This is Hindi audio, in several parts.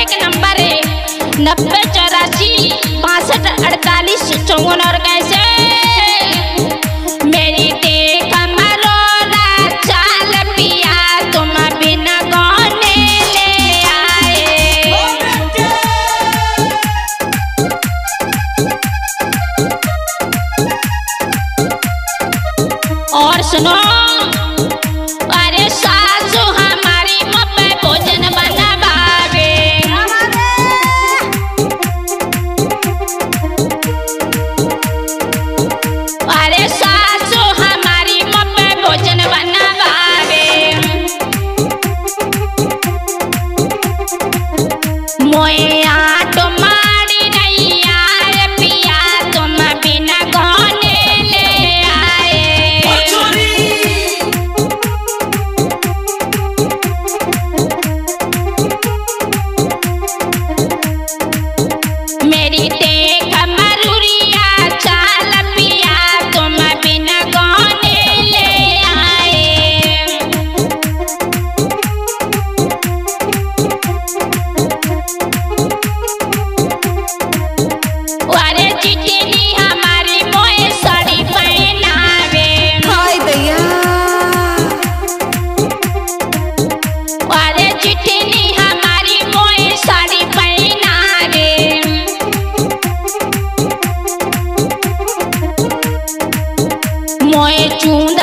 एक नंबर है नब्बे चौरासी बासठ अड़तालीस चौवन और कैसे? मेरी और सुनो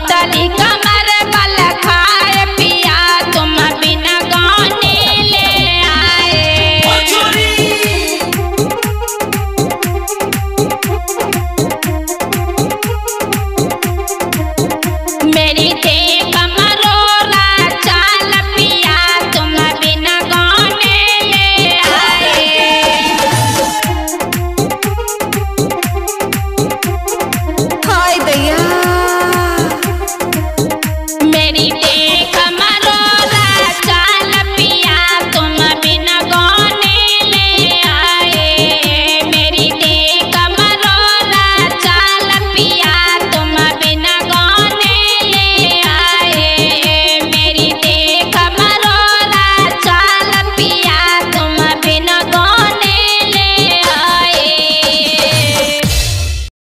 Metallica